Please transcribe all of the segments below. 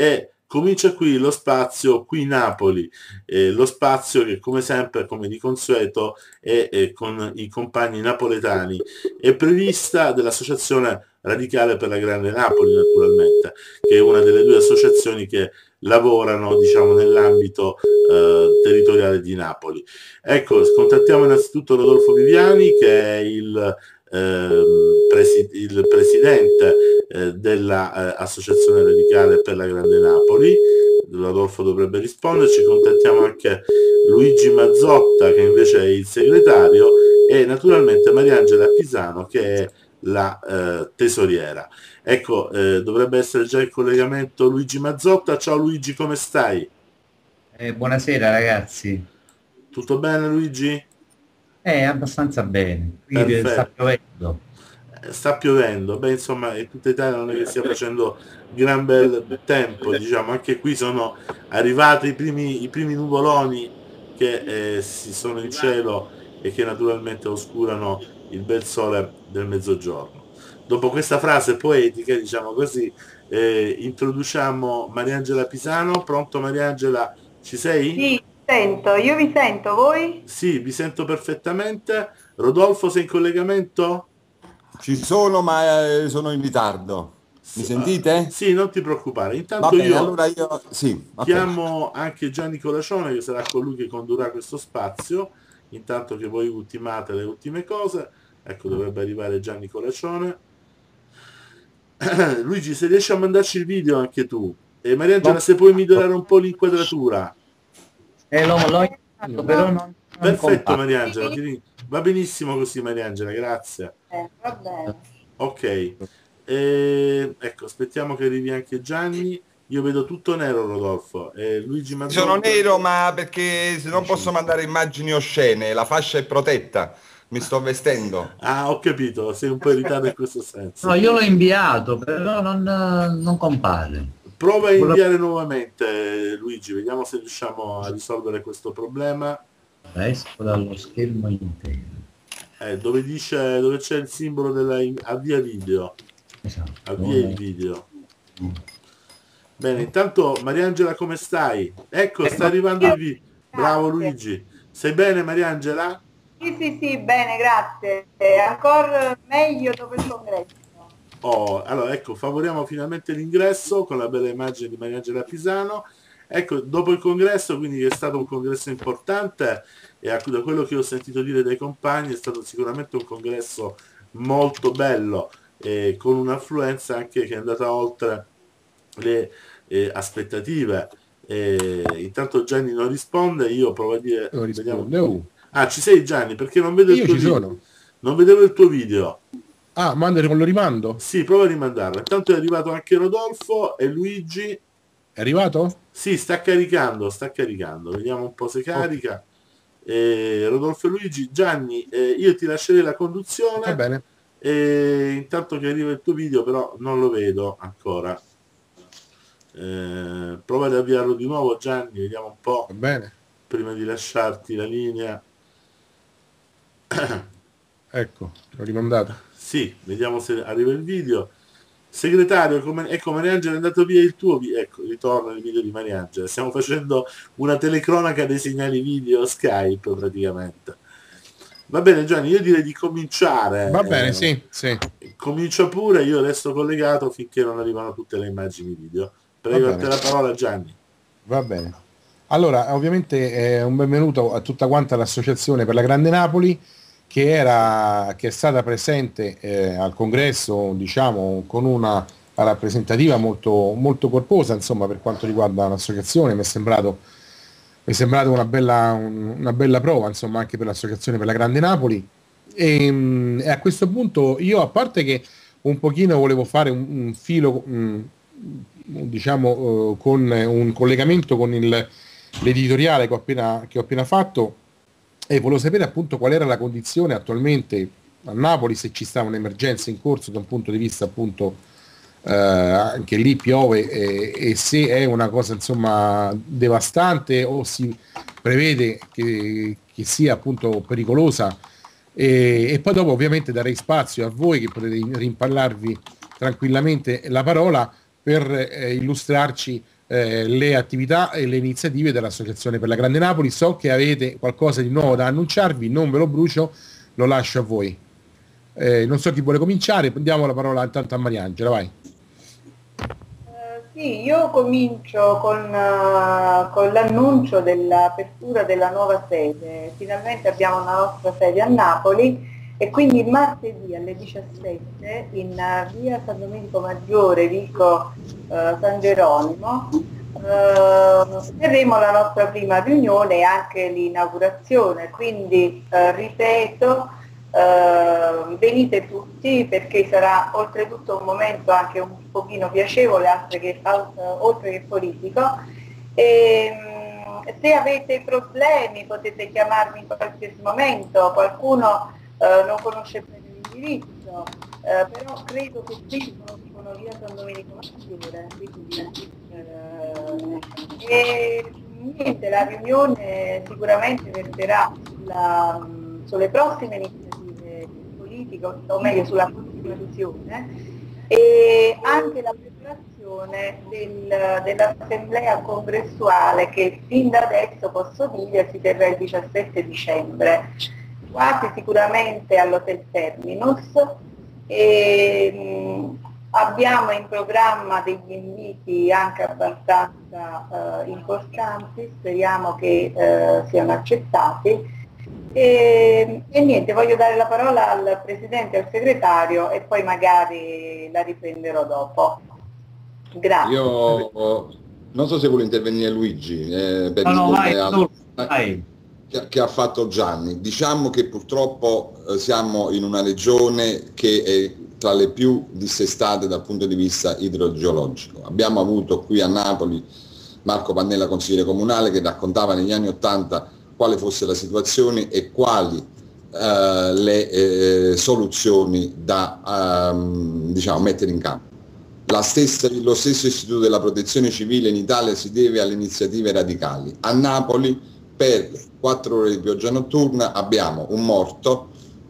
e comincia qui lo spazio, qui Napoli, eh, lo spazio che come sempre, come di consueto, è, è con i compagni napoletani, è prevista dell'Associazione Radicale per la Grande Napoli, naturalmente, che è una delle due associazioni che lavorano diciamo, nell'ambito eh, territoriale di Napoli. Ecco, contattiamo innanzitutto Rodolfo Viviani, che è il presi- il presidente eh, dell'Associazione eh, Radicale per la Grande Napoli, Rodolfo dovrebbe risponderci, contattiamo anche Luigi Mazzotta che invece è il segretario e naturalmente Mariangela Pisano che è la eh, tesoriera. Ecco, eh, dovrebbe essere già il collegamento Luigi Mazzotta. Ciao Luigi, come stai? Eh, buonasera ragazzi. Tutto bene Luigi? Eh, abbastanza bene. Qui sta piovendo. Eh, sta piovendo, beh insomma in tutta Italia non è che stia facendo gran bel tempo, diciamo, anche qui sono arrivati i primi, i primi nuvoloni che eh, si sono in cielo e che naturalmente oscurano il bel sole del mezzogiorno. Dopo questa frase poetica, diciamo così, eh, introduciamo Mariangela Pisano. Pronto Mariangela, ci sei? Sì, sento, io vi sento, voi? Sì, vi sento perfettamente. Rodolfo, sei in collegamento? Ci sono, ma eh, sono in ritardo. Mi sentite? Sì, non ti preoccupare. Intanto bene, io, allora io sì, chiamo anche Gianni Colacione, che sarà colui che condurrà questo spazio, intanto che voi ultimate le ultime cose. Ecco, dovrebbe arrivare Gianni Colacione. Luigi, se riesci a mandarci il video anche tu. E Mariangela, no. se puoi migliorare un po' l'inquadratura. Eh, l'ho, l'ho però non, non Perfetto Mariangela, va benissimo così Mariangela, grazie. Eh, va bene. Ok, eh, ecco, aspettiamo che arrivi anche Gianni. Io vedo tutto nero Rodolfo. Eh, Luigi Mazzotta... Sono nero ma perché se non posso mandare immagini oscene, la fascia è protetta. Mi sto vestendo. Ah, ho capito, sei un po' irritato in questo senso. No, io l'ho inviato, però non, non compare. Prova a inviare nuovamente Luigi, vediamo se riusciamo a risolvere questo problema. Esco dallo schermo intero. Eh, dove dice dove c'è il simbolo della avvia video. Esatto. Avvia il video. Bene, intanto Mariangela come stai? Ecco, sta arrivando il video. Bravo Luigi. Sei bene Mariangela? Sì, sì, sì, bene, grazie. È ancora meglio dopo il congresso. Oh, allora ecco, favoriamo finalmente l'ingresso con la bella immagine di Mariangela Pisano. Ecco, dopo il congresso, quindi è stato un congresso importante e da quello che ho sentito dire dai compagni è stato sicuramente un congresso molto bello e con un'affluenza anche che è andata oltre le eh, aspettative. E, intanto Gianni non risponde, io provo a dire... Non risponde. Vediamo. Ah, ci sei Gianni? Perché non vedo il tuo video. Sono. Non vedevo il tuo video. Ah, mandare con lo rimando? Sì, prova a rimandarlo. Intanto è arrivato anche Rodolfo e Luigi. È arrivato? Sì, sta caricando, sta caricando. Vediamo un po' se carica. Okay. Eh, Rodolfo e Luigi, Gianni, eh, io ti lascerei la conduzione. Va bene. E intanto che arriva il tuo video, però non lo vedo ancora. Eh, prova ad avviarlo di nuovo, Gianni, vediamo un po'. Va bene. Prima di lasciarti la linea. ecco, l'ho rimandata. Sì, vediamo se arriva il video. Segretario, come, ecco Mariangela è andato via il tuo video. Ecco, ritorna il video di Mariangela. Stiamo facendo una telecronaca dei segnali video Skype praticamente. Va bene Gianni, io direi di cominciare. Va bene, eh, sì, sì. Comincia pure, io resto collegato finché non arrivano tutte le immagini video. Prego a te la parola Gianni. Va bene. Allora, ovviamente eh, un benvenuto a tutta quanta l'associazione per la Grande Napoli che, era, che è stata presente eh, al congresso diciamo, con una rappresentativa molto, molto corposa insomma, per quanto riguarda l'associazione, mi è sembrato, mi è sembrato una, bella, una bella prova insomma, anche per l'associazione per la Grande Napoli. E, ehm, e, a questo punto io a parte che un pochino volevo fare un, un filo mh, diciamo uh, con un collegamento con il, l'editoriale che ho appena, che ho appena fatto e volevo sapere appunto qual era la condizione attualmente a Napoli, se ci sta un'emergenza in corso da un punto di vista appunto eh, anche lì piove e, e, se è una cosa insomma devastante o si prevede che, che sia appunto pericolosa. E, e, poi dopo ovviamente darei spazio a voi che potete rimpallarvi tranquillamente la parola per eh, illustrarci eh, le attività e le iniziative dell'Associazione per la Grande Napoli. So che avete qualcosa di nuovo da annunciarvi, non ve lo brucio, lo lascio a voi. Eh, non so chi vuole cominciare, diamo la parola intanto a Mariangela, vai. Sì, io comincio con, uh, con, l'annuncio dell'apertura della nuova sede. Finalmente abbiamo una nostra sede a Napoli e quindi martedì alle 17 in uh, via San Domenico Maggiore, Vico uh, San Geronimo, terremo la nostra prima riunione e anche l'inaugurazione. Quindi ripeto, Uh, venite tutti perché sarà oltretutto un momento anche un pochino piacevole che, uh, oltre che politico e, um, se avete problemi potete chiamarmi in qualsiasi momento qualcuno uh, non conosce bene l'indirizzo però credo che tutti conoscono via San Domenico Maggiore e niente la riunione sicuramente verterà sulla, sulle prossime iniziative politico, o meglio sulla Costituzione, e anche la preparazione del, dell'assemblea congressuale che fin da adesso posso dire si terrà il 17 dicembre, quasi sicuramente all'Hotel Terminus. E, mh, abbiamo in programma degli inviti anche abbastanza eh, importanti, speriamo che eh, siano accettati e, e, niente, voglio dare la parola al Presidente e al Segretario e poi magari la riprenderò dopo. Grazie. Io non so se vuole intervenire Luigi eh, per no, no, vai, al... vai. Che, che, ha fatto Gianni. Diciamo che purtroppo eh, siamo in una regione che è tra le più dissestate dal punto di vista idrogeologico. Abbiamo avuto qui a Napoli Marco Pannella, consigliere comunale, che raccontava negli anni Ottanta quale fosse la situazione e quali eh, le eh, soluzioni da ehm, diciamo, mettere in campo. Stessa, lo stesso istituto della protezione civile in Italia si deve alle iniziative radicali. A Napoli per 4 ore di pioggia notturna abbiamo un morto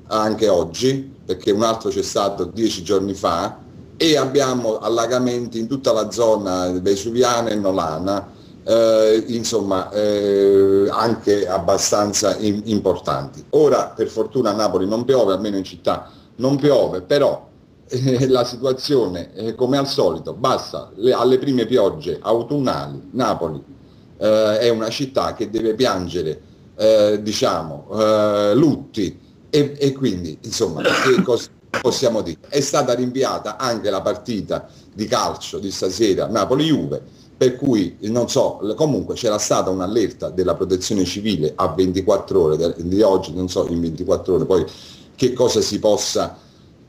anche oggi, perché un altro c'è stato dieci giorni fa, e abbiamo allagamenti in tutta la zona vesuviana e nolana, eh, insomma eh, anche abbastanza in, importanti. Ora per fortuna a Napoli non piove, almeno in città non piove, però eh, la situazione come al solito, basta le, alle prime piogge autunnali, Napoli eh, è una città che deve piangere eh, diciamo eh, lutti e, e, quindi insomma che cosa possiamo dire? È stata rinviata anche la partita di calcio di stasera Napoli-Juve per cui non so, comunque c'era stata un'allerta della protezione civile a 24 ore di oggi, non so in 24 ore poi che cosa si possa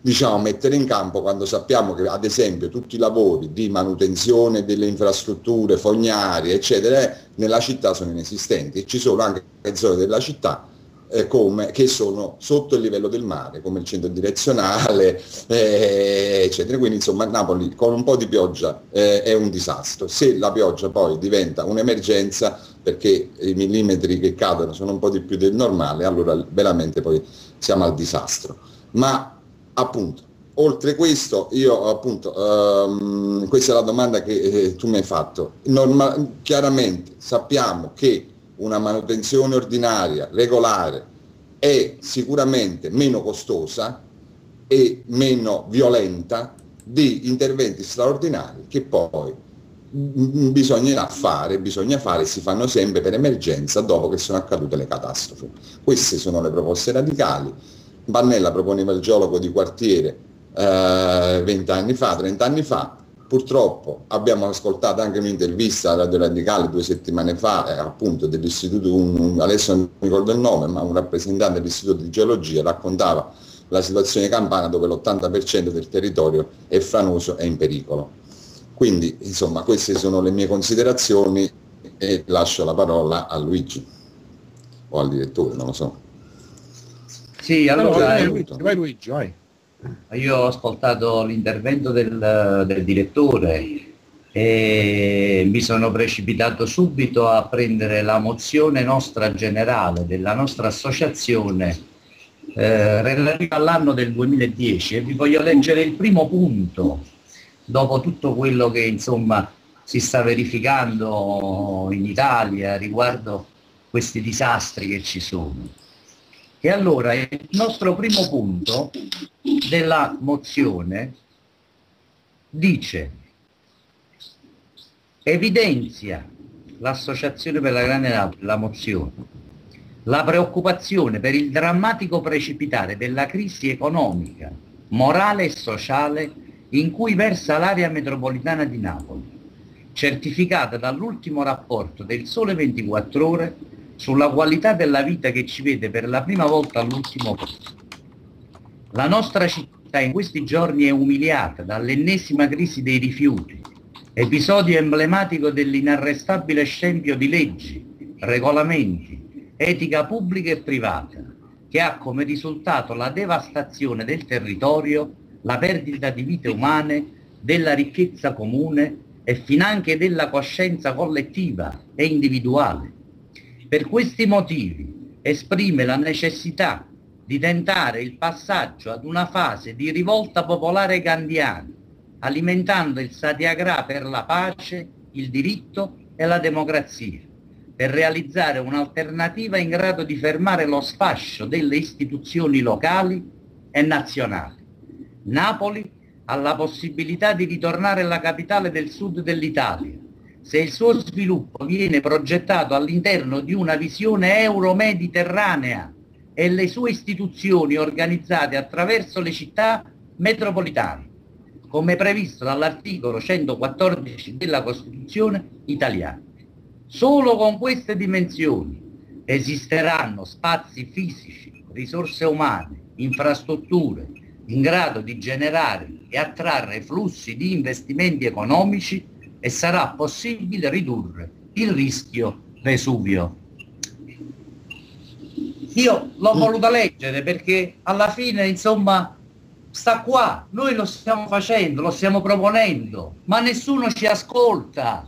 diciamo, mettere in campo quando sappiamo che ad esempio tutti i lavori di manutenzione delle infrastrutture fognarie eccetera eh, nella città sono inesistenti e ci sono anche zone della città eh, come, che sono sotto il livello del mare, come il centro direzionale, eh, eccetera. Quindi insomma Napoli con un po' di pioggia eh, è un disastro. Se la pioggia poi diventa un'emergenza, perché i millimetri che cadono sono un po' di più del normale, allora veramente poi siamo al disastro. Ma appunto, oltre questo, io appunto, um, questa è la domanda che eh, tu mi hai fatto. Norma- chiaramente sappiamo che una manutenzione ordinaria, regolare, è sicuramente meno costosa e meno violenta di interventi straordinari che poi bisognerà fare, bisogna fare, si fanno sempre per emergenza dopo che sono accadute le catastrofi. Queste sono le proposte radicali. Bannella proponeva il geologo di quartiere eh, 20 anni fa, 30 anni fa, Purtroppo abbiamo ascoltato anche un'intervista a Radio Radicale due settimane fa, eh, appunto dell'istituto, un, un, adesso non ricordo il nome, ma un rappresentante dell'istituto di geologia raccontava la situazione campana dove l'80% del territorio è franoso e in pericolo. Quindi, insomma, queste sono le mie considerazioni e lascio la parola a Luigi o al direttore, non lo so. Sì, allora... Vai, Luigi, vai Luigi, vai. Io ho ascoltato l'intervento del, del direttore e mi sono precipitato subito a prendere la mozione nostra generale della nostra associazione eh, relativa all'anno del 2010 e vi voglio leggere il primo punto dopo tutto quello che insomma si sta verificando in Italia riguardo questi disastri che ci sono. E allora il nostro primo punto della mozione dice evidenzia l'Associazione per la Grande Napoli, la mozione, la preoccupazione per il drammatico precipitare della crisi economica, morale e sociale in cui versa l'area metropolitana di Napoli, certificata dall'ultimo rapporto del Sole 24 Ore sulla qualità della vita che ci vede per la prima volta all'ultimo posto. La nostra città in questi giorni è umiliata dall'ennesima crisi dei rifiuti, episodio emblematico dell'inarrestabile scempio di leggi, regolamenti, etica pubblica e privata, che ha come risultato la devastazione del territorio, la perdita di vite umane, della ricchezza comune e finanche della coscienza collettiva e individuale. Per questi motivi esprime la necessità di tentare il passaggio ad una fase di rivolta popolare gandiana, alimentando il satyagraha per la pace, il diritto e la democrazia, per realizzare un'alternativa in grado di fermare lo sfascio delle istituzioni locali e nazionali. Napoli ha la possibilità di ritornare alla capitale del sud dell'Italia, se il suo sviluppo viene progettato all'interno di una visione euro-mediterranea e le sue istituzioni organizzate attraverso le città metropolitane, come previsto dall'articolo 114 della Costituzione italiana. Solo con queste dimensioni esisteranno spazi fisici, risorse umane, infrastrutture in grado di generare e attrarre flussi di investimenti economici e sarà possibile ridurre il rischio Vesuvio. Io l'ho voluta leggere perché alla fine, insomma, sta qua, noi lo stiamo facendo, lo stiamo proponendo, ma nessuno ci ascolta.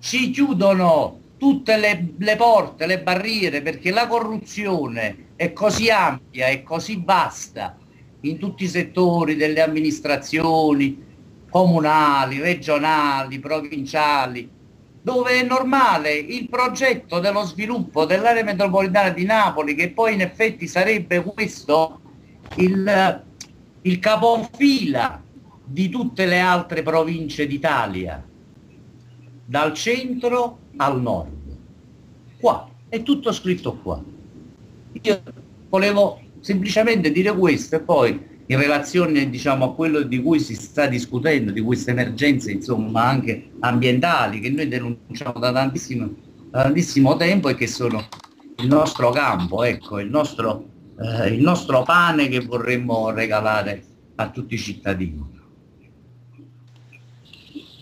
Ci chiudono tutte le, le porte, le barriere, perché la corruzione è così ampia e così vasta in tutti i settori delle amministrazioni, comunali, regionali, provinciali, dove è normale il progetto dello sviluppo dell'area metropolitana di Napoli, che poi in effetti sarebbe questo il, il capofila di tutte le altre province d'Italia, dal centro al nord. Qua, è tutto scritto qua. Io volevo semplicemente dire questo e poi in relazione diciamo, a quello di cui si sta discutendo, di queste emergenze insomma, anche ambientali che noi denunciamo da tantissimo, tantissimo tempo e che sono il nostro campo, ecco, il nostro, eh, il nostro pane che vorremmo regalare a tutti i cittadini.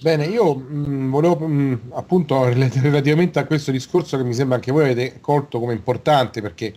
Bene, io mh, mm, volevo mh, mm, appunto relativamente a questo discorso che mi sembra anche voi avete colto come importante perché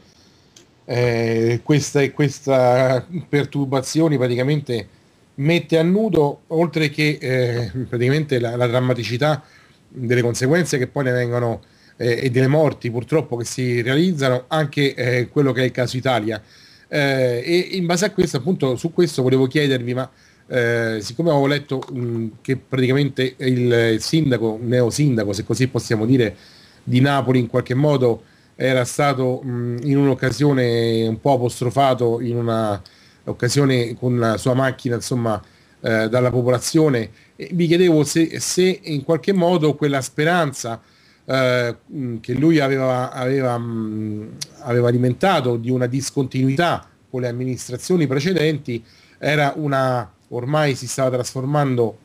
eh, questa, questa perturbazione praticamente mette a nudo, oltre che eh, praticamente la, la, drammaticità delle conseguenze che poi ne vengono eh, e delle morti purtroppo che si realizzano, anche eh, quello che è il caso Italia. Eh, e in base a questo, appunto, su questo volevo chiedervi, ma eh, siccome avevo letto mh, che praticamente il sindaco, neo sindaco, se così possiamo dire, di Napoli in qualche modo era stato mh, in un'occasione un po' apostrofato in una occasione con la sua macchina insomma eh, dalla popolazione. E mi chiedevo se, se, in qualche modo quella speranza eh, che lui aveva, aveva, mh, aveva alimentato di una discontinuità con le amministrazioni precedenti era una ormai si stava trasformando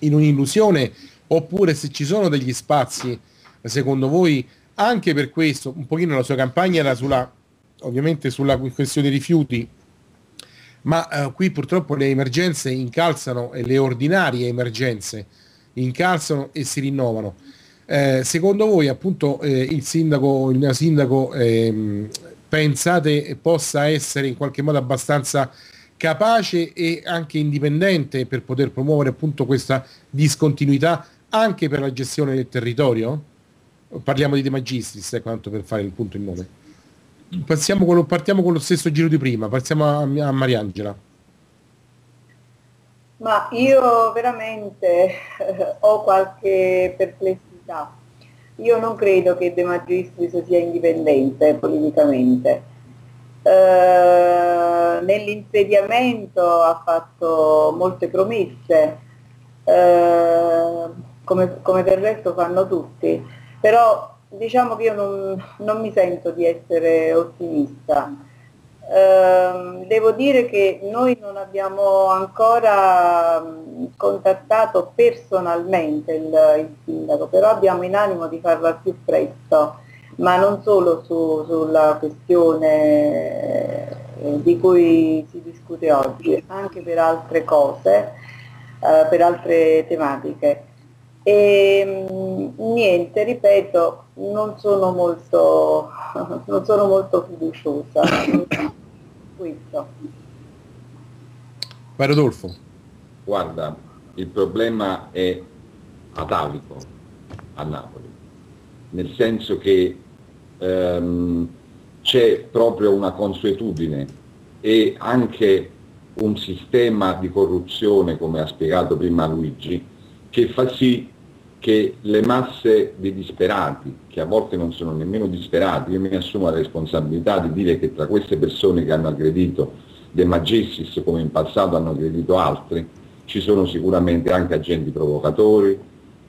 in un'illusione oppure se ci sono degli spazi secondo voi anche per questo un pochino la sua campagna era sulla ovviamente sulla questione rifiuti ma eh, qui purtroppo le emergenze incalzano e le ordinarie emergenze incalzano e si rinnovano eh, secondo voi appunto eh, il sindaco il sindaco ehm, pensate possa essere in qualche modo abbastanza capace e anche indipendente per poter promuovere appunto questa discontinuità anche per la gestione del territorio? Parliamo di De Magistris, eh, quanto per fare il punto in nome. Con partiamo con lo stesso giro di prima, passiamo a, a Mariangela. Ma io veramente eh, ho qualche perplessità. Io non credo che De Magistris sia indipendente politicamente. Eh, nell'insediamento ha fatto molte promesse, eh, come, come, del resto fanno tutti, però diciamo che io non, non mi sento di essere ottimista Uh, devo dire che noi non abbiamo ancora contattato personalmente il, il, sindaco, però abbiamo in animo di farlo al più presto, ma non solo su, sulla questione eh, di cui si discute oggi, anche per altre cose, uh, per altre tematiche. E niente, ripeto, non sono molto, non sono molto fiduciosa. Questo. Vai Rodolfo. Guarda, il problema è atavico a Napoli, nel senso che ehm, c'è proprio una consuetudine e anche un sistema di corruzione, come ha spiegato prima Luigi, che fa sì che le masse di disperati, che a volte non sono nemmeno disperati, io mi assumo la responsabilità di dire che tra queste persone che hanno aggredito De Magessis, come in passato hanno aggredito altri, ci sono sicuramente anche agenti provocatori,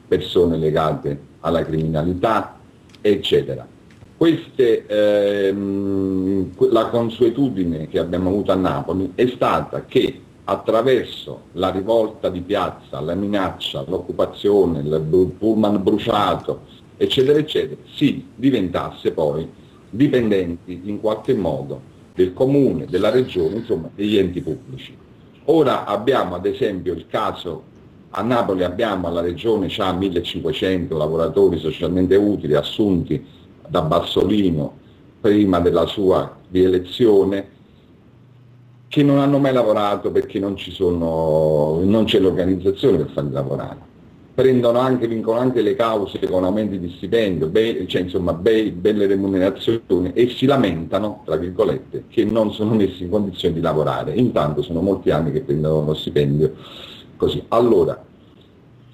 persone legate alla criminalità, eccetera. Queste, ehm, la consuetudine che abbiamo avuto a Napoli è stata che attraverso la rivolta di piazza, la minaccia, l'occupazione, il pullman bruciato, eccetera, eccetera, si diventasse poi dipendenti in qualche modo del comune, della regione, insomma degli enti pubblici. Ora abbiamo ad esempio il caso, a Napoli abbiamo la regione ha 1500 lavoratori socialmente utili assunti da Bassolino prima della sua rielezione, che non hanno mai lavorato perché non, sono, non c'è l'organizzazione per farli lavorare. Prendono anche, vincono anche le cause con aumenti di stipendio, be, cioè insomma be, belle remunerazioni e si lamentano, tra virgolette, che non sono messi in condizioni di lavorare. Intanto sono molti anni che prendono lo stipendio così. Allora,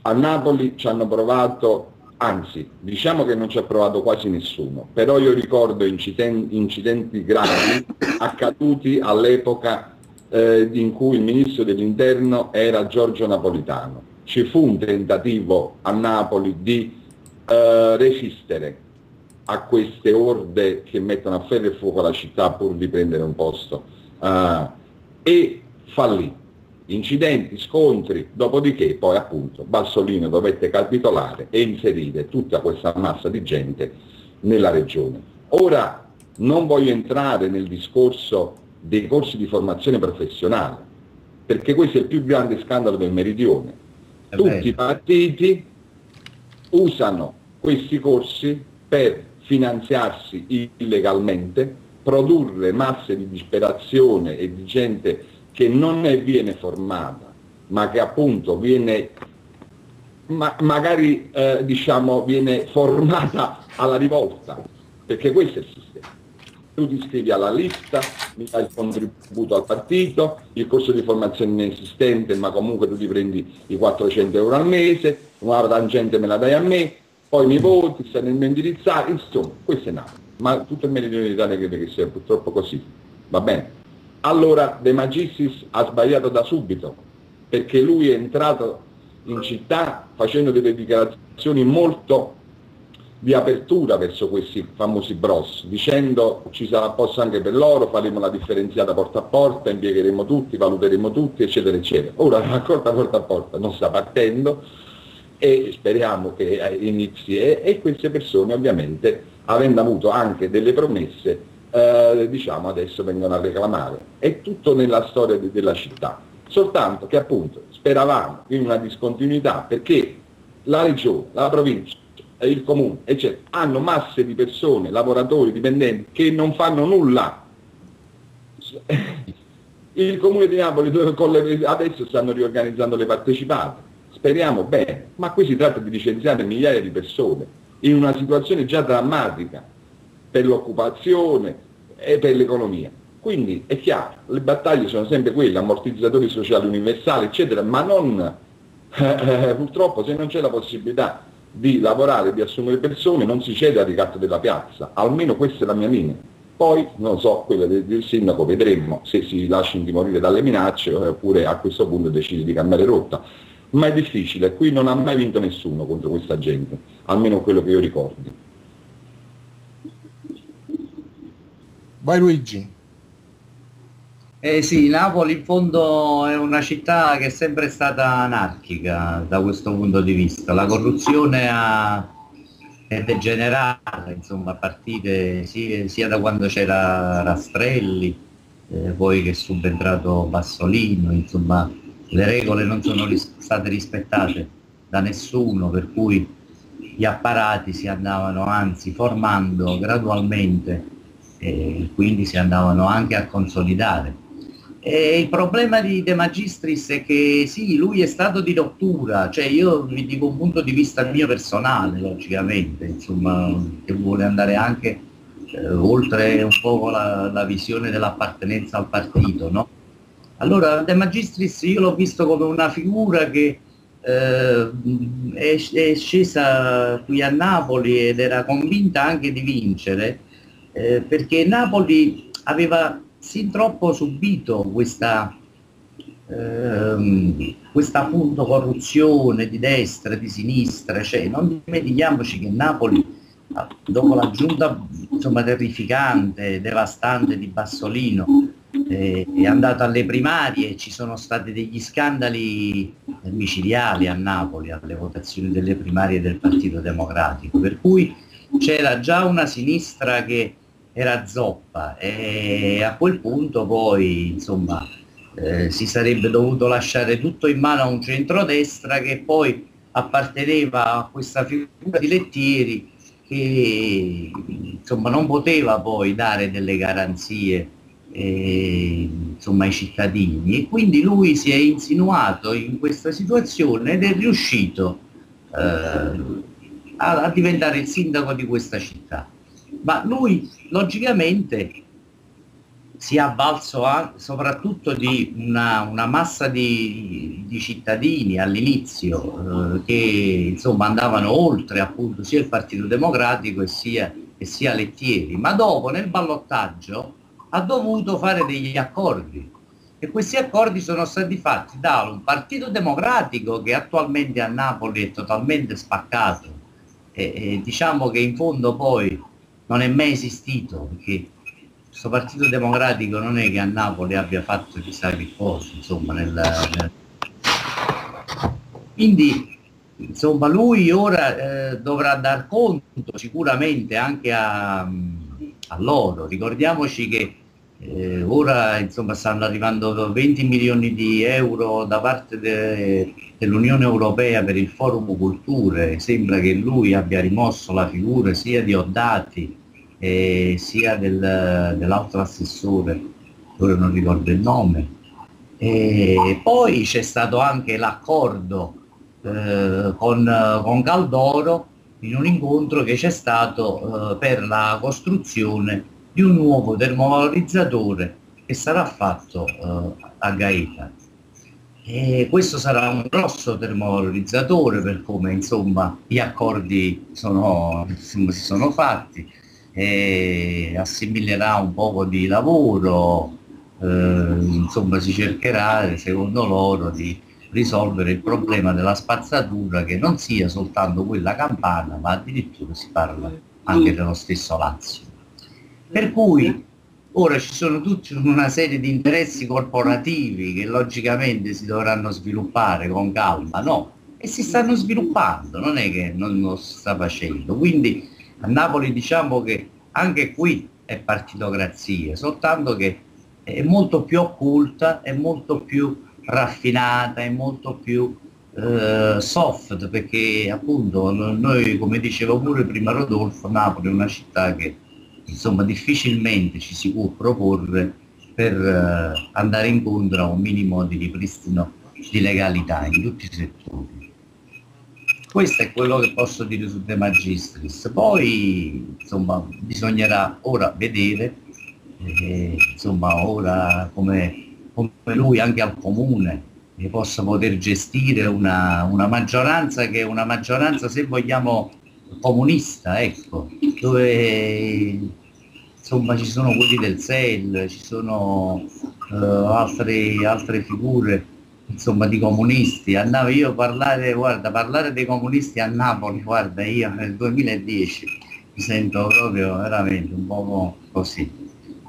a Napoli ci hanno provato anzi diciamo che non ci ha provato quasi nessuno, però io ricordo incidenti, incidenti gravi accaduti all'epoca eh, in cui il ministro dell'interno era Giorgio Napolitano. Ci fu un tentativo a Napoli di eh, resistere a queste orde che mettono a ferro e fuoco la città pur di prendere un posto uh, e fallì incidenti, scontri, dopodiché poi appunto Bassolino dovette capitolare e inserire tutta questa massa di gente nella regione. Ora non voglio entrare nel discorso dei corsi di formazione professionale, perché questo è il più grande scandalo del meridione. Tutti i partiti usano questi corsi per finanziarsi illegalmente, produrre masse di disperazione e di gente che non ne viene formata, ma che appunto viene ma magari eh, diciamo viene formata alla rivolta, perché questo è il sistema. Tu ti iscrivi alla lista, mi dai il contributo al partito, il corso di formazione inesistente, ma comunque tu ti prendi i 400 euro al mese, una tangente me la dai a me, poi mi voti, stai nel mio indirizzato, insomma, questo è nato. Ma tutto il meridione d'Italia crede che sia purtroppo così. Va bene? Allora De Magistris ha sbagliato da subito, perché lui è entrato in città facendo delle dichiarazioni molto di apertura verso questi famosi bros, dicendo ci sarà posto anche per loro, faremo la differenziata porta a porta, impiegheremo tutti, valuteremo tutti, eccetera, eccetera. Ora la raccolta porta a porta non sta partendo e speriamo che inizi e, e queste persone ovviamente, avendo avuto anche delle promesse, eh, diciamo adesso vengono a reclamare. È tutto nella storia de- della città, soltanto che appunto speravamo in una discontinuità perché la regione, la provincia, il comune, eccetera, hanno masse di persone, lavoratori, dipendenti che non fanno nulla. Il comune di Napoli le, adesso stanno riorganizzando le partecipate, speriamo bene, ma qui si tratta di licenziare migliaia di persone in una situazione già drammatica per l'occupazione e per l'economia. Quindi è chiaro, le battaglie sono sempre quelle, ammortizzatori sociali universali, eccetera, ma non, eh, eh, purtroppo se non c'è la possibilità di lavorare, di assumere persone, non si cede al ricatto della piazza, almeno questa è la mia linea. Poi, non so, quella del, del sindaco vedremo se si lascia intimorire dalle minacce oppure a questo punto decide di cambiare rotta. Ma è difficile, qui non ha mai vinto nessuno contro questa gente, almeno quello che io ricordi. Vai Luigi. Eh sì, Napoli in fondo è una città che è sempre stata anarchica da questo punto di vista. La corruzione ha, è degenerata, insomma, a partire sia, sia da quando c'era Rastrelli, eh, poi che è subentrato Bassolino, insomma, le regole non sono ris- state rispettate da nessuno, per cui gli apparati si andavano anzi formando gradualmente e quindi si andavano anche a consolidare e il problema di De Magistris è che sì, lui è stato di rottura, cioè io vi dico un punto di vista mio personale, logicamente, insomma, che vuole andare anche eh, oltre un po' la, la, visione dell'appartenenza al partito, no? Allora, De Magistris io l'ho visto come una figura che eh, è, è, scesa qui a Napoli ed era convinta anche di vincere, eh, perché Napoli aveva sin troppo subito questa, ehm, questa appunto corruzione di destra, di sinistra, cioè non dimentichiamoci che Napoli dopo la giunta insomma, terrificante, devastante di Bassolino eh, è andato alle primarie, ci sono stati degli scandali micidiali a Napoli alle votazioni delle primarie del Partito Democratico, per cui c'era già una sinistra che era zoppa e a quel punto poi insomma eh, si sarebbe dovuto lasciare tutto in mano a un centrodestra che poi apparteneva a questa figura di Lettieri che insomma non poteva poi dare delle garanzie eh, insomma, ai cittadini. E quindi lui si è insinuato in questa situazione ed è riuscito eh, a, a diventare il sindaco di questa città ma lui logicamente si è avvalso a, soprattutto di una, una massa di, di, cittadini all'inizio eh, che insomma andavano oltre appunto sia il Partito Democratico sia, e sia Lettieri, ma dopo nel ballottaggio ha dovuto fare degli accordi. E questi accordi sono stati fatti da un Partito Democratico che attualmente a Napoli è totalmente spaccato. E, e diciamo che in fondo poi non è mai esistito perché questo partito democratico non è che a Napoli abbia fatto chissà che cosa insomma nel, nel... quindi insomma lui ora eh, dovrà dar conto sicuramente anche a, a loro. Ricordiamoci che eh, ora insomma stanno arrivando 20 milioni di euro da parte de, dell'Unione Europea per il Forum Culture, sembra che lui abbia rimosso la figura sia di Oddati eh, sia del, dell'altro assessore, ora non ricordo il nome. E poi c'è stato anche l'accordo eh, con, con Caldoro in un incontro che c'è stato eh, per la costruzione di un nuovo termovalorizzatore che sarà fatto eh, a Gaeta. E questo sarà un grosso termovalorizzatore per come insomma gli accordi sono, insomma, si sono fatti, e assimilerà un poco di lavoro, eh, insomma si cercherà secondo loro di risolvere il problema della spazzatura che non sia soltanto quella campana ma addirittura si parla anche dello stesso Lazio. Per cui ora ci sono tutta una serie di interessi corporativi che logicamente si dovranno sviluppare con calma, no? E si stanno sviluppando, non è che non lo sta facendo. Quindi a Napoli diciamo che anche qui è partitocrazia, soltanto che è molto più occulta, è molto più raffinata, è molto più eh, soft, perché appunto noi, come diceva pure prima Rodolfo, Napoli è una città che insomma difficilmente ci si può proporre per eh, andare incontro a un minimo di ripristino di legalità in tutti i settori. Questo è quello che posso dire su De Magistris. Poi insomma bisognerà ora vedere e, insomma ora come, come, lui anche al comune possa poter gestire una, una, maggioranza che è una maggioranza se vogliamo comunista, ecco, dove insomma ci sono quelli del SEL, ci sono uh, altre, altre figure insomma di comunisti. Andavo io a parlare, guarda, parlare dei comunisti a Napoli, guarda, io nel 2010 mi sento proprio veramente un po' così.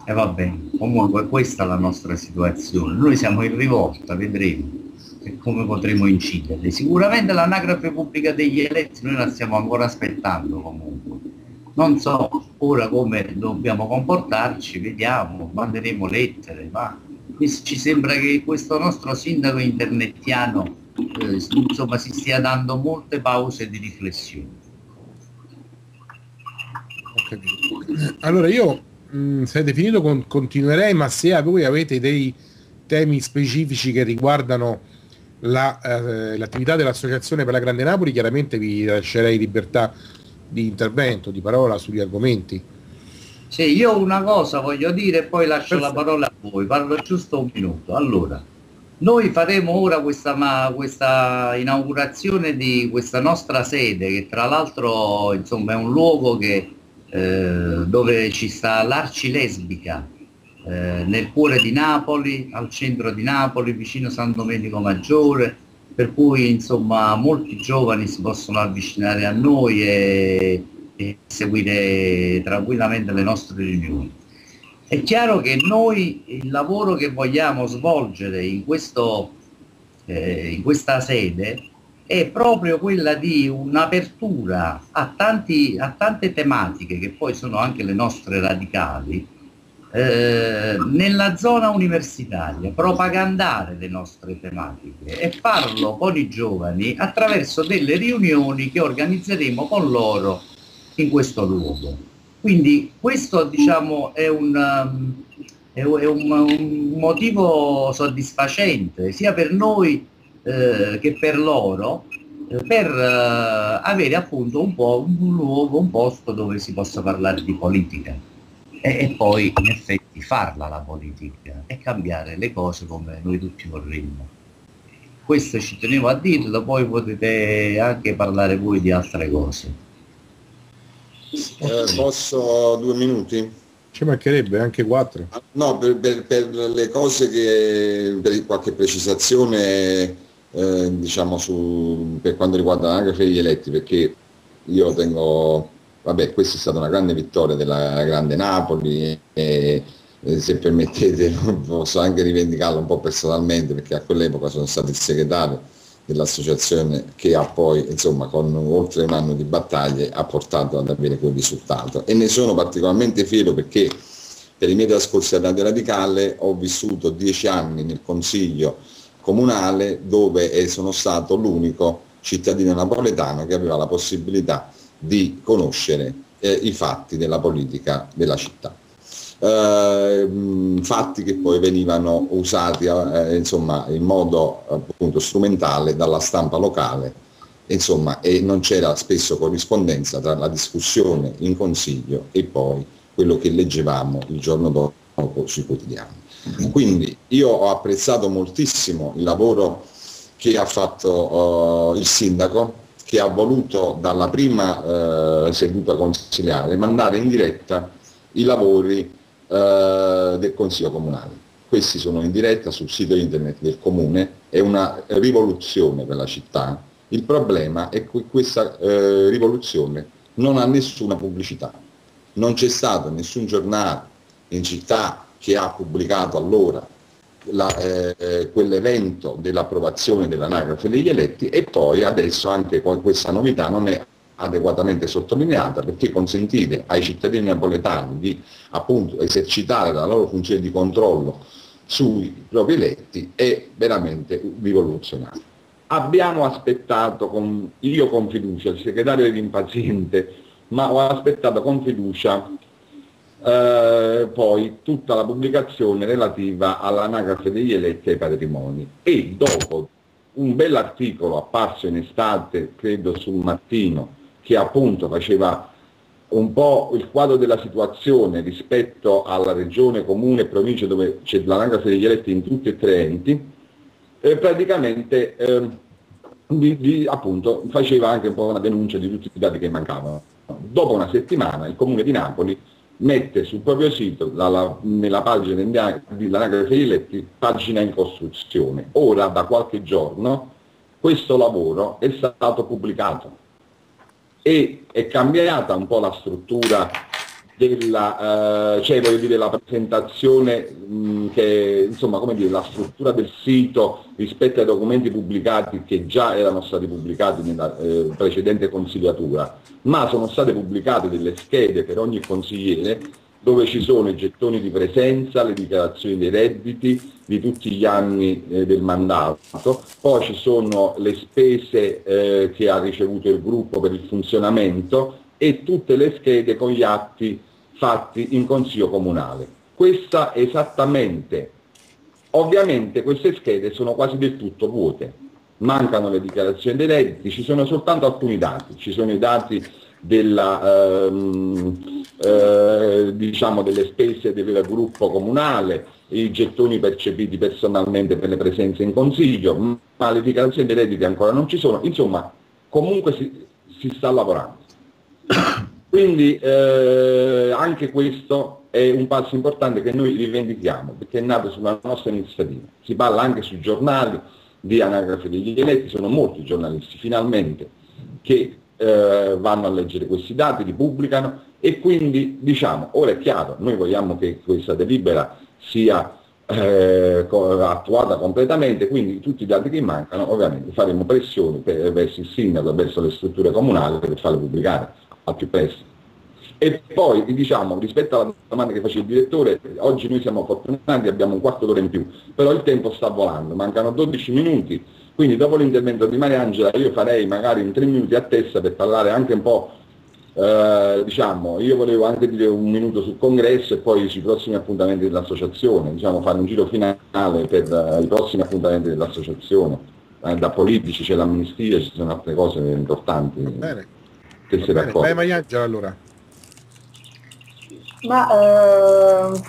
E va bene, comunque questa è la nostra situazione. Noi siamo in rivolta, vedremo e come potremo incidere. Sicuramente l'anagrafe pubblica degli eletti noi la stiamo ancora aspettando comunque. Non so ora come dobbiamo comportarci, vediamo, manderemo lettere, ma ci sembra che questo nostro sindaco internettiano eh, insomma, si stia dando molte pause di riflessione. Allora io mh, mm, se definito con, continuerei, ma se voi avete dei temi specifici che riguardano la, eh, l'attività dell'Associazione per la Grande Napoli, chiaramente vi lascerei libertà di intervento, di parola sugli argomenti. Sì, io una cosa voglio dire e poi lascio Perfetto. la parola a voi, parlo giusto un minuto. Allora, noi faremo ora questa, questa, inaugurazione di questa nostra sede, che tra l'altro insomma, è un luogo che, eh, dove ci sta l'Arci Lesbica, eh, nel cuore di Napoli, al centro di Napoli, vicino San Domenico Maggiore, per cui insomma molti giovani si possono avvicinare a noi e e seguire tranquillamente le nostre riunioni. È chiaro che noi il lavoro che vogliamo svolgere in, questo, eh, in questa sede è proprio quella di un'apertura a, tanti, a tante tematiche che poi sono anche le nostre radicali, eh, nella zona universitaria, propagandare le nostre tematiche e farlo con i giovani attraverso delle riunioni che organizzeremo con loro in questo luogo. Quindi questo diciamo, è, un, è un, un, motivo soddisfacente sia per noi eh, che per loro eh, per eh, avere appunto un, po', un luogo, un posto dove si possa parlare di politica e, e poi in effetti farla la politica e cambiare le cose come noi tutti vorremmo questo ci tenevo a dirlo, poi potete anche parlare voi di altre cose. Eh, posso due minuti? Ci mancherebbe anche quattro. Ah, no, per, per, per le cose che, per qualche precisazione eh, diciamo su, per quanto riguarda l'anagrafe degli eletti, perché io tengo, vabbè, questa è stata una grande vittoria della grande Napoli e, e se permettete posso anche rivendicarlo un po' personalmente perché a quell'epoca sono stato il segretario dell'associazione che ha poi, insomma, con oltre un anno di battaglie ha portato ad avere quel risultato. E ne sono particolarmente fiero perché per i miei trascorsi a Radio Radicale ho vissuto dieci anni nel Consiglio comunale dove sono stato l'unico cittadino napoletano che aveva la possibilità di conoscere eh, i fatti della politica della città eh, fatti che poi venivano usati eh, insomma, in modo appunto strumentale dalla stampa locale insomma, e non c'era spesso corrispondenza tra la discussione in consiglio e poi quello che leggevamo il giorno dopo sui quotidiani. Quindi io ho apprezzato moltissimo il lavoro che ha fatto uh, il sindaco, che ha voluto dalla prima uh, seduta consigliare mandare in diretta i lavori eh, del Consiglio Comunale. Questi sono in diretta sul sito internet del Comune, è una rivoluzione per la città. Il problema è che questa eh, rivoluzione non ha nessuna pubblicità. Non c'è stato nessun giornale in città che ha pubblicato allora la, eh, quell'evento dell'approvazione dell'anagrafe degli eletti e poi adesso anche questa novità non è adeguatamente sottolineata perché consentire ai cittadini napoletani di appunto esercitare la loro funzione di controllo sui propri eletti è veramente rivoluzionario. Abbiamo aspettato, con, io con fiducia, il segretario era impaziente, ma ho aspettato con fiducia eh, poi tutta la pubblicazione relativa all'anagrafe degli eletti e ai patrimoni e dopo un bell'articolo apparso in estate, credo sul mattino, che appunto faceva un po' il quadro della situazione rispetto alla regione, comune e provincia dove c'è l'anagrafe degli eletti in tutti e tre enti, eh, praticamente eh, di, di, appunto, faceva anche un po' una denuncia di tutti i dati che mancavano. Dopo una settimana il comune di Napoli mette sul proprio sito, la, la, nella pagina dell'anagrafe degli eletti, pagina in costruzione. Ora, da qualche giorno, questo lavoro è stato pubblicato e è cambiata un po' la struttura della, eh, cioè dire la presentazione mh, che insomma come dire la struttura del sito rispetto ai documenti pubblicati che già erano stati pubblicati nella eh, precedente consigliatura ma sono state pubblicate delle schede per ogni consigliere dove ci sono i gettoni di presenza, le dichiarazioni dei redditi di tutti gli anni eh, del mandato, poi ci sono le spese eh, che ha ricevuto il gruppo per il funzionamento e tutte le schede con gli atti fatti in consiglio comunale. Questa esattamente. Ovviamente queste schede sono quasi del tutto vuote, mancano le dichiarazioni dei redditi, ci sono soltanto alcuni dati, ci sono i dati della, ehm, eh, diciamo delle spese del gruppo comunale, i gettoni percepiti personalmente per le presenze in consiglio, ma le dichiarazioni dei redditi ancora non ci sono, insomma comunque si, si sta lavorando. Quindi eh, anche questo è un passo importante che noi rivendichiamo, perché è nato sulla nostra iniziativa. Si parla anche sui giornali di anagrafe degli eletti, sono molti giornalisti finalmente che eh, vanno a leggere questi dati, li pubblicano e quindi diciamo, ora è chiaro, noi vogliamo che questa delibera sia eh, attuata completamente, quindi tutti i dati che mancano ovviamente faremo pressioni per, verso il sindaco, verso le strutture comunali per farle pubblicare al più presto. E poi diciamo, rispetto alla domanda che faceva il direttore, oggi noi siamo fortunati, abbiamo un quarto d'ora in più, però il tempo sta volando, mancano 12 minuti, quindi dopo l'intervento di Mariangela io farei magari in tre minuti a testa per parlare anche un po', eh, diciamo, io volevo anche dire un minuto sul congresso e poi sui prossimi appuntamenti dell'associazione, diciamo fare un giro finale per uh, i prossimi appuntamenti dell'associazione. Eh, da politici c'è l'amnistia, ci sono altre cose importanti. Bene. Che si raccolgono. Vai Mariangela allora. Ma eh,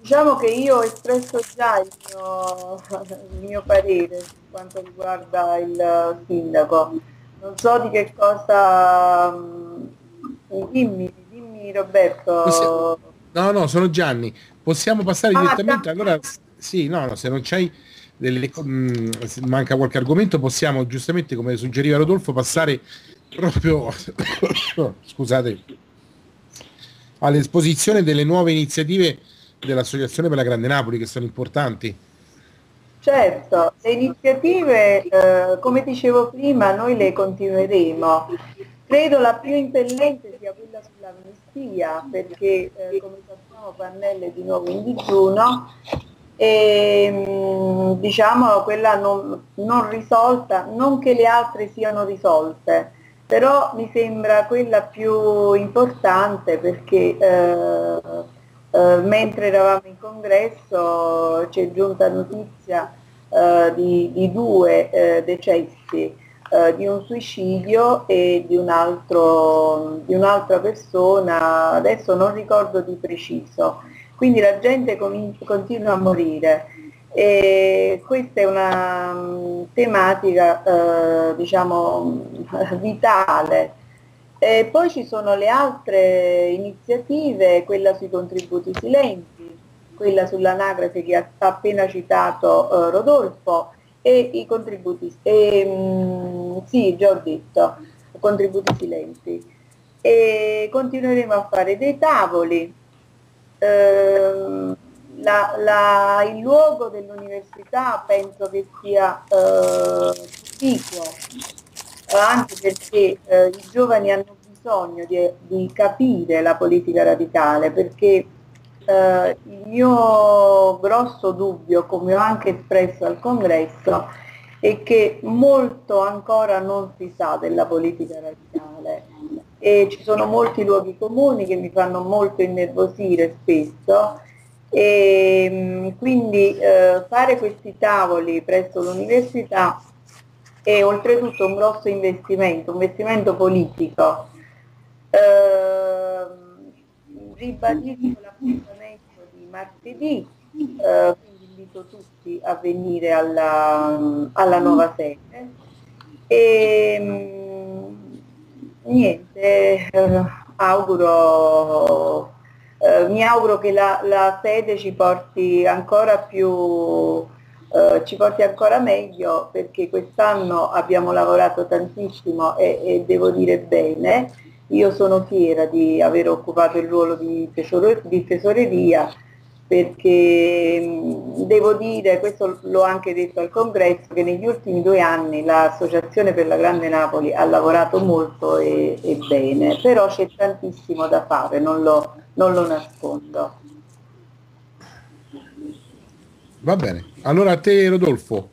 Diciamo che io ho espresso già il mio, il mio parere per quanto riguarda il sindaco. Non so di che cosa... Mm, dimmi, dimmi Roberto. Possiamo... No, no, sono Gianni. Possiamo passare ah, direttamente? Allora, sì, no, no, se non c'hai delle, mh, mm, manca qualche argomento, possiamo giustamente, come suggeriva Rodolfo, passare proprio, scusate, all'esposizione delle nuove iniziative dell'Associazione per la Grande Napoli che sono importanti. Certo, le iniziative, eh, come dicevo prima, noi le continueremo. Credo la più impellente sia quella sull'amnistia, perché eh, come sappiamo Pannella è di nuovo in digiuno e mm, diciamo quella non, non, risolta, non che le altre siano risolte, però mi sembra quella più importante perché eh, eh, mentre eravamo in congresso ci è giunta notizia eh, di, di, due eh, decessi, eh, di un suicidio e di, un altro, di, un'altra persona, adesso non ricordo di preciso. Quindi la gente com- continua a morire e questa è una um, tematica eh, diciamo vitale e poi ci sono le altre iniziative, quella sui contributi silenti, quella sull'anagrafe che ha appena citato uh, Rodolfo e i contributi, e, mh, mm, sì, già ho detto, contributi silenti. E continueremo a fare dei tavoli. Uh, la, la, il luogo dell'università penso che sia uh, anche perché eh, i giovani hanno bisogno di, di, capire la politica radicale, perché eh, il mio grosso dubbio, come ho anche espresso al congresso, è che molto ancora non si sa della politica radicale. E ci sono molti luoghi comuni che mi fanno molto innervosire spesso. E mm, quindi eh, fare questi tavoli presso l'università è oltretutto un grosso investimento, un investimento politico, Eh, ribadisco l'appuntamento di martedì, eh, quindi invito tutti a venire alla, alla nuova sede. E, mm, niente, eh, auguro, eh, mi auguro che la, la, sede ci porti ancora più, eh, ci porti ancora meglio perché quest'anno abbiamo lavorato tantissimo e, e, devo dire bene. Io sono fiera di aver occupato il ruolo di, tesoro, di tesoreria perché devo dire, questo l'ho anche detto al congresso, che negli ultimi due anni l'Associazione per la Grande Napoli ha lavorato molto e, e bene, però c'è tantissimo da fare, non lo, non lo nascondo. Va bene, allora a te Rodolfo.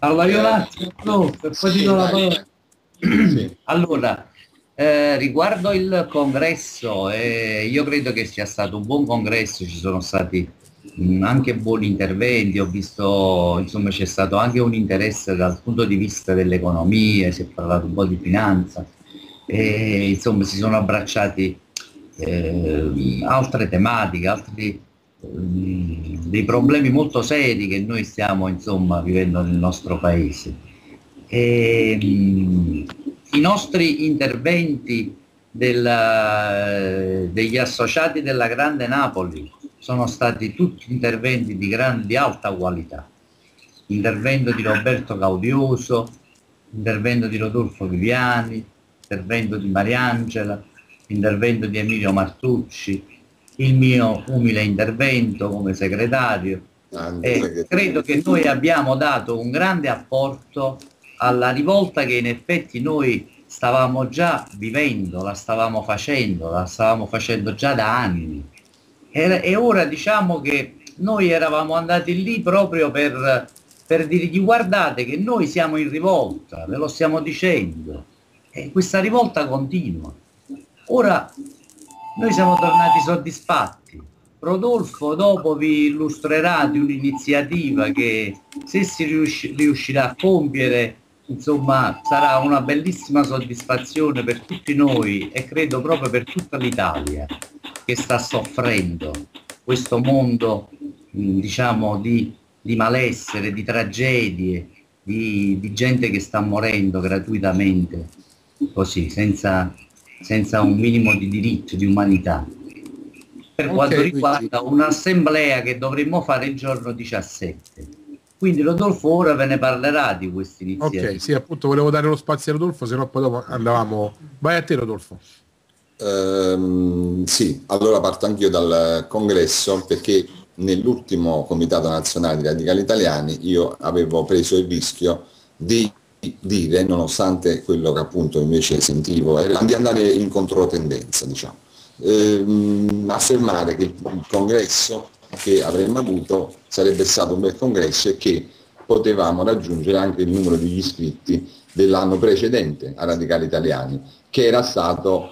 Allora io per poi sì, la parola. Allora, eh, riguardo il congresso, eh, io credo che sia stato un buon congresso, ci sono stati mh, mm, anche buoni interventi, ho visto, insomma c'è stato anche un interesse dal punto di vista dell'economia, si è parlato un po' di finanza, e insomma si sono abbracciati eh, altre tematiche, altri dei problemi molto seri che noi stiamo insomma vivendo nel nostro paese. E, mh, mm, i nostri interventi della, degli associati della Grande Napoli sono stati tutti interventi di, gran, alta qualità. Intervento di Roberto Gaudioso, intervento di Rodolfo Viviani, intervento di Mariangela, intervento di Emilio Martucci, il mio umile intervento come segretario. E credo che noi abbiamo dato un grande apporto alla rivolta che in effetti noi stavamo già vivendo, la stavamo facendo, la stavamo facendo già da anni. E, e ora diciamo che noi eravamo andati lì proprio per, per dirgli guardate che noi siamo in rivolta, ve lo stiamo dicendo. E questa rivolta continua. Ora noi siamo tornati soddisfatti. Rodolfo dopo vi illustrerà di un'iniziativa che se si riusci- riuscirà a compiere insomma sarà una bellissima soddisfazione per tutti noi e credo proprio per tutta l'Italia che sta soffrendo questo mondo diciamo di, di malessere, di tragedie, di, di, gente che sta morendo gratuitamente così, senza, senza un minimo di diritto, di umanità. Per okay, quanto riguarda un'assemblea che dovremmo fare il giorno 17 quindi Rodolfo ora ve ne parlerà di questi iniziative. Ok, sì, appunto volevo dare lo spazio a Rodolfo, se no poi dopo andavamo... Vai a te Rodolfo. Um, sì, allora parto anch'io dal congresso perché nell'ultimo comitato nazionale di radicali italiani io avevo preso il rischio di dire, nonostante quello che appunto invece sentivo, era di andare in controtendenza, diciamo. Ehm, affermare che il congresso che avremmo avuto sarebbe stato un bel congresso e che potevamo raggiungere anche il numero degli iscritti dell'anno precedente a Radicali Italiani, che era stato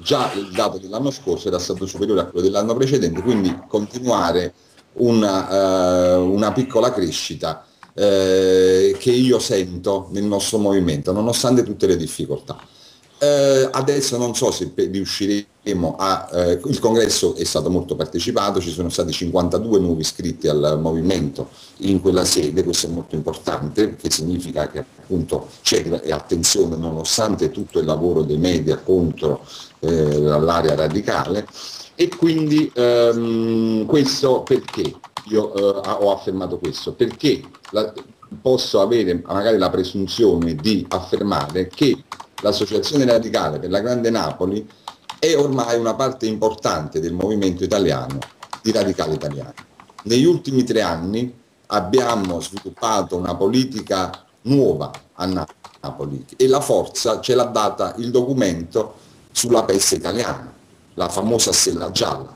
già il dato dell'anno scorso era stato superiore a quello dell'anno precedente, quindi continuare una, uh, una piccola crescita uh, che io sento nel nostro movimento, nonostante tutte le difficoltà. Uh, adesso non so se riusciremo a, eh, il congresso è stato molto partecipato, ci sono stati 52 nuovi iscritti al movimento in quella sede, questo è molto importante perché significa che appunto c'è attenzione nonostante tutto il lavoro dei media contro eh, l'area radicale e quindi ehm, questo perché io eh, ho affermato questo? Perché la, posso avere magari la presunzione di affermare che l'associazione radicale per la Grande Napoli è ormai una parte importante del movimento italiano di radicali italiani. Negli ultimi tre anni abbiamo sviluppato una politica nuova a Napoli e la forza ce l'ha data il documento sulla peste italiana, la famosa stella gialla,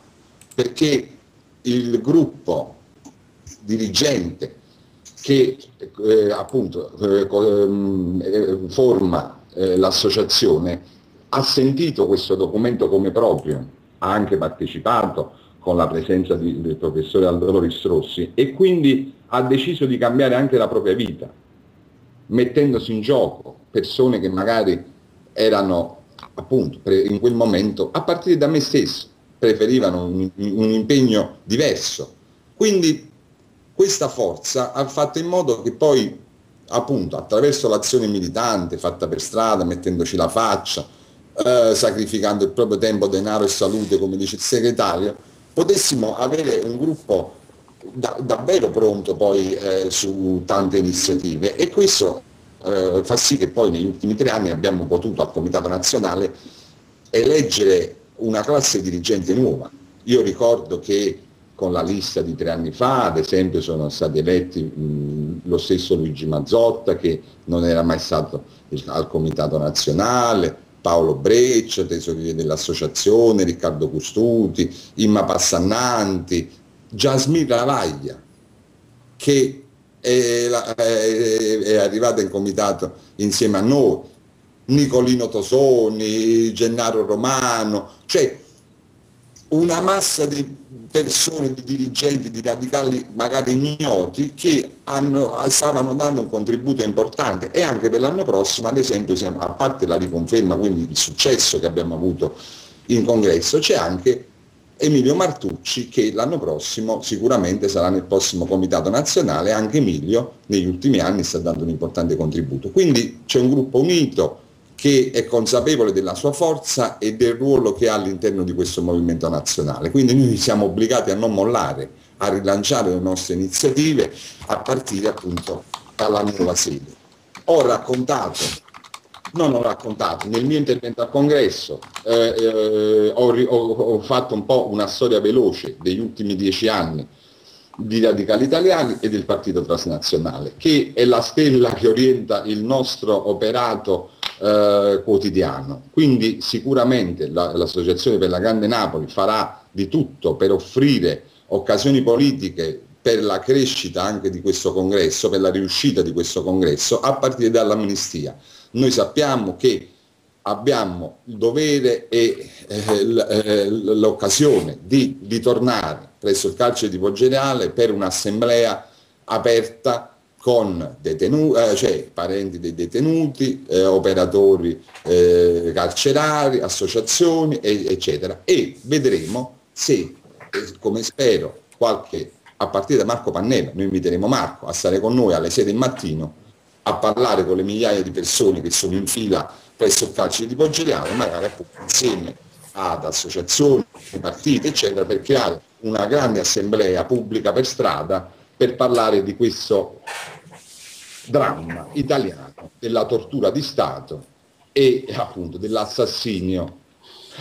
perché il gruppo dirigente che eh, appunto eh, eh forma eh, l'associazione ha sentito questo documento come proprio, ha anche partecipato con la presenza di, del professore Aldo Rossi e quindi ha deciso di cambiare anche la propria vita, mettendosi in gioco persone che magari erano appunto in quel momento, a partire da me stesso, preferivano un, un impegno diverso. Quindi questa forza ha fatto in modo che poi, appunto, attraverso l'azione militante fatta per strada, mettendoci la faccia, eh, sacrificando il proprio tempo, denaro e salute, come dice il segretario, potessimo avere un gruppo da, davvero pronto poi eh, su tante iniziative e questo eh, fa sì che poi negli ultimi tre anni abbiamo potuto al Comitato Nazionale eleggere una classe dirigente nuova. Io ricordo che con la lista di tre anni fa, ad esempio, sono stati eletti mh, lo stesso Luigi Mazzotta, che non era mai stato al Comitato Nazionale, Paolo Breccia, tesoriere dell'associazione, Riccardo Custuti, Imma Passannanti, Jasmine Lavaglia, che è, è, è arrivata in comitato insieme a noi, Nicolino Tosoni, Gennaro Romano, cioè una massa di persone, di dirigenti, di radicali magari ignoti che hanno, stavano dando un contributo importante e anche per l'anno prossimo, ad esempio, a parte la riconferma, quindi il successo che abbiamo avuto in congresso, c'è anche Emilio Martucci che l'anno prossimo sicuramente sarà nel prossimo comitato nazionale, anche Emilio negli ultimi anni sta dando un importante contributo. Quindi c'è un gruppo unito, che è consapevole della sua forza e del ruolo che ha all'interno di questo movimento nazionale. Quindi noi siamo obbligati a non mollare, a rilanciare le nostre iniziative a partire appunto dalla nuova sede. Ho raccontato, non ho raccontato, nel mio intervento al congresso eh, eh, ho, ho, ho fatto un po' una storia veloce degli ultimi dieci anni di radicali italiani e del partito transnazionale, che è la stella che orienta il nostro operato eh, quotidiano. Quindi sicuramente la, l'Associazione per la Grande Napoli farà di tutto per offrire occasioni politiche per la crescita anche di questo congresso, per la riuscita di questo congresso, a partire dall'amnistia. Noi sappiamo che abbiamo il dovere e eh, eh l'occasione di ritornare presso il carcere di Poggeriale per un'assemblea aperta con detenuti, eh, cioè parenti dei detenuti, eh, operatori eh, carcerari, associazioni, eccetera. E vedremo se, come spero, qualche, a partire da Marco Pannella, noi inviteremo Marco a stare con noi alle 6 del mattino a parlare con le migliaia di persone che sono in fila presso il carcere di Poggeriano, magari appunto insieme ad associazioni, partiti, eccetera, per creare una grande assemblea pubblica per strada per parlare di questo dramma italiano della tortura di Stato e appunto dell'assassinio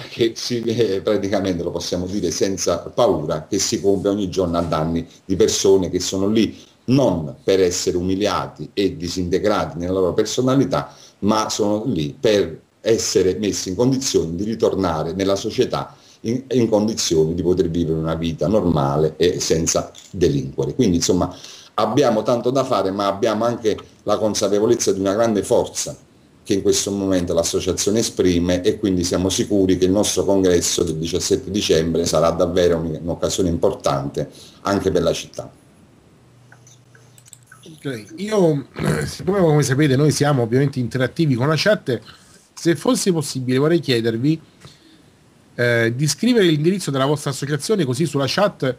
che si, eh, praticamente lo possiamo dire senza paura, che si compie ogni giorno a danni di persone che sono lì non per essere umiliati e disintegrati nella loro personalità, ma sono lì per essere messi in condizioni di ritornare nella società in, in, condizioni di poter vivere una vita normale e senza delinquere. Quindi insomma abbiamo tanto da fare, ma abbiamo anche la consapevolezza di una grande forza che in questo momento l'associazione esprime e quindi siamo sicuri che il nostro congresso del 17 dicembre sarà davvero un'occasione importante anche per la città. Io, siccome come sapete noi siamo ovviamente interattivi con la chat, se fosse possibile vorrei chiedervi eh, di scrivere l'indirizzo della vostra associazione così sulla chat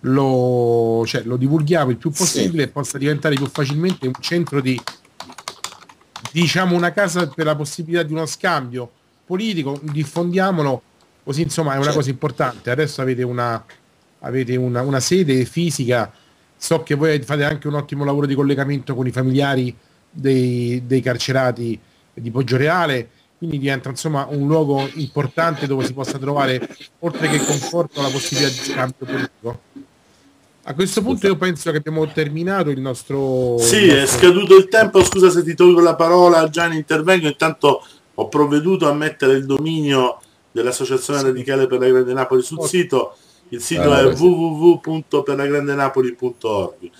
lo, cioè, lo divulghiamo il più possibile sì. e possa diventare più facilmente un centro di diciamo una casa per la possibilità di uno scambio politico, diffondiamolo così insomma è una certo. cosa importante. Adesso avete una, avete una, una sede fisica, so che voi fate anche un ottimo lavoro di collegamento con i familiari dei, dei carcerati di Poggioreale quindi diventa insomma un luogo importante dove si possa trovare oltre che conforto la possibilità di scambio politico. A questo punto io penso che abbiamo terminato il nostro sì il nostro... è scaduto il tempo. Scusa se ti tolgo la parola Gianni intervengo. Intanto ho provveduto a mettere il dominio dell'associazione radicale per la Grande Napoli sul sito il sito ah, è www.perlagrandenapoli.org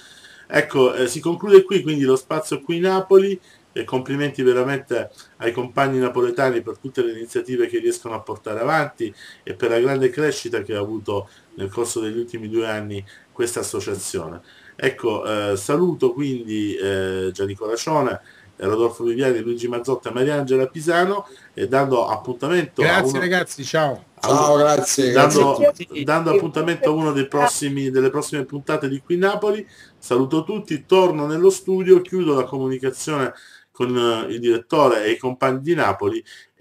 ecco eh, si conclude qui quindi lo spazio qui Napoli e complimenti veramente ai compagni napoletani per tutte le iniziative che riescono a portare avanti e per la grande crescita che ha avuto nel corso degli ultimi due anni questa associazione. Ecco, eh, saluto quindi eh, Giannicola Cione Rodolfo Viviani, Luigi Mazzotta Mariangela Pisano e dando appuntamento grazie uno, ragazzi ciao ciao grazie, dando, grazie. dando appuntamento a uno dei prossimi, delle prossime puntate di Qui Napoli saluto tutti torno nello studio chiudo la comunicazione con il direttore e i compagni di Napoli